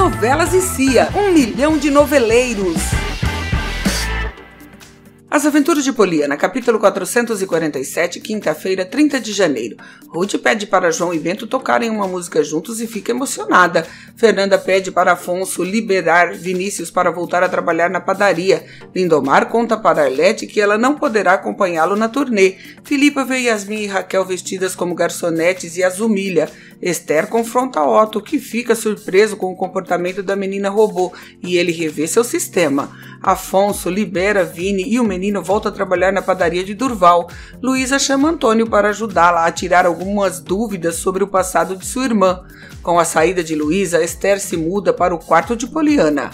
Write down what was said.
novelas e Cia, um milhão de noveleiros. As Aventuras de Poliana, capítulo 447, quinta-feira, 30 de janeiro. Ruth pede para João e Bento tocarem uma música juntos e fica emocionada. Fernanda pede para Afonso liberar Vinícius para voltar a trabalhar na padaria. Lindomar conta para Arlete que ela não poderá acompanhá-lo na turnê. Filipa vê Yasmin e Raquel vestidas como garçonetes e as humilha. Esther confronta Otto, que fica surpreso com o comportamento da menina robô, e ele revê seu sistema. Afonso libera Vini e o menino volta a trabalhar na padaria de Durval. Luísa chama Antônio para ajudá-la a tirar algumas dúvidas sobre o passado de sua irmã. Com a saída de Luísa, Esther se muda para o quarto de Poliana.